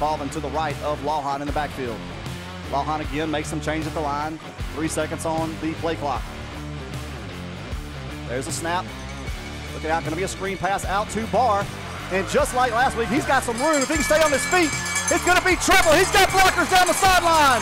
Colvin to the right of Lawhon in the backfield. Lawhon again makes some change at the line. Three seconds on the play clock. There's a snap. Look Looking out, going to be a screen pass out to Barr. And just like last week, he's got some room. If he can stay on his feet, it's going to be trouble. He's got blockers down the sideline.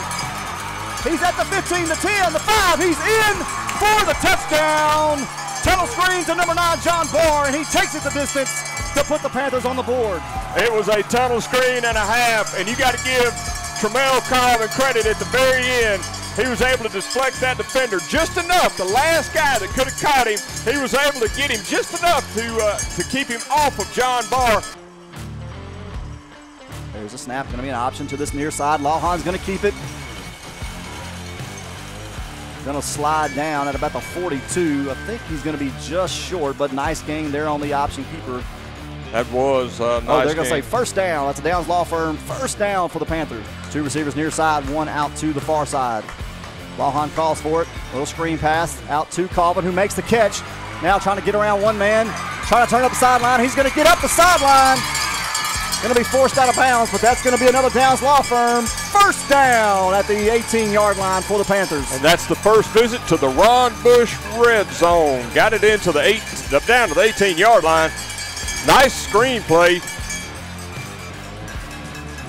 He's at the 15, the 10, the 5. He's in for the touchdown. Tunnel screen to number 9, John Barr, and he takes it the distance to put the Panthers on the board. It was a tunnel screen and a half, and you got to give Tramel Colvin credit at the very end. He was able to deflect that defender just enough. The last guy that could have caught him, he was able to get him just enough to uh, to keep him off of John Barr. There's a snap, going to be an option to this near side. Lawhon's going to keep it. Going to slide down at about the 42. I think he's going to be just short, but nice gain there on the option keeper. That was uh, nice Oh, they're going to say first down. That's a Downs Law Firm. First down for the Panthers. Two receivers near side, one out to the far side. Lawhon calls for it. Little screen pass out to Colvin, who makes the catch. Now trying to get around one man, trying to turn up the sideline. He's going to get up the sideline. Going to be forced out of bounds, but that's going to be another Downs Law Firm. First down at the 18 yard line for the Panthers. And that's the first visit to the Ron Bush red zone. Got it into the eight, down to the 18 yard line. Nice screen play.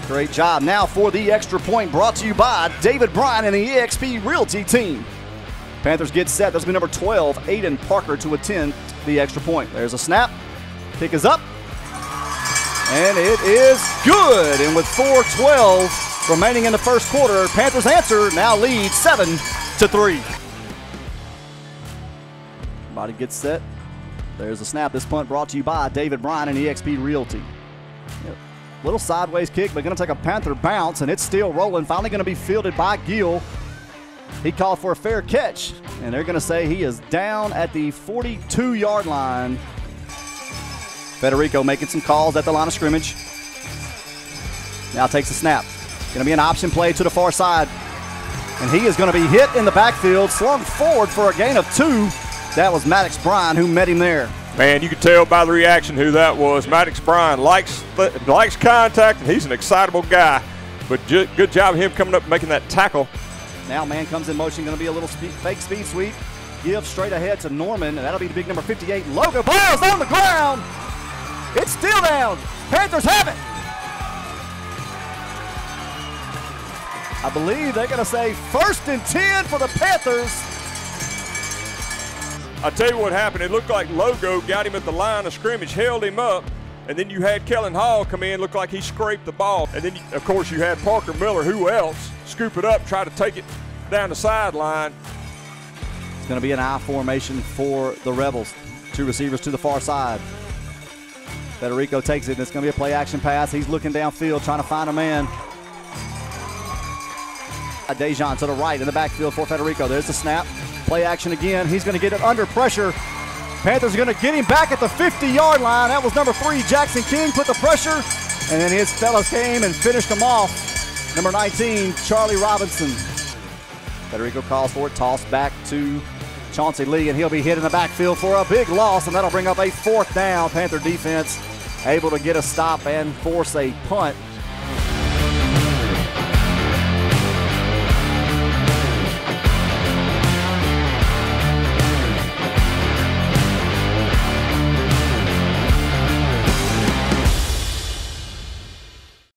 Great job. Now for the extra point brought to you by David Bryan and the EXP Realty team. Panthers get set. That's be number 12, Aiden Parker, to attend the extra point. There's a snap. Kick is up. And it is good. And with 4.12 remaining in the first quarter, Panthers answer now lead 7 to 3. Body gets set. There's a snap. This punt brought to you by David Bryan and EXP Realty. Yep. Little sideways kick, but going to take a Panther bounce, and it's still rolling. Finally going to be fielded by Gill. He called for a fair catch, and they're going to say he is down at the 42 yard line. Federico making some calls at the line of scrimmage. Now takes a snap. Going to be an option play to the far side. And he is going to be hit in the backfield, slung forward for a gain of two. That was Maddox Bryan who met him there. Man, you could tell by the reaction who that was. Maddox Bryan likes likes contact, and he's an excitable guy. But good job of him coming up and making that tackle. Now man comes in motion, going to be a little speed, fake speed sweep. Give straight ahead to Norman, and that'll be the big number 58. Logan Ball's on the ground. It's still down. Panthers have it. I believe they're going to say first and 10 for the Panthers. I tell you what happened. It looked like Logo got him at the line of scrimmage, held him up, and then you had Kellen Hall come in, looked like he scraped the ball. And then, of course, you had Parker Miller, who else, scoop it up, try to take it down the sideline. It's going to be an I formation for the Rebels. Two receivers to the far side. Federico takes it, and it's going to be a play action pass. He's looking downfield, trying to find a man. Uh, Dejan to the right in the backfield for Federico. There's the snap. Play action again. He's going to get it under pressure. Panthers are going to get him back at the 50 yard line. That was number three, Jackson King, put the pressure. And then his fellows came and finished him off. Number 19, Charlie Robinson. Federico calls for it, tossed back to Chauncey Lee, and he'll be hit in the backfield for a big loss, and that'll bring up a fourth down. Panther defense able to get a stop and force a punt.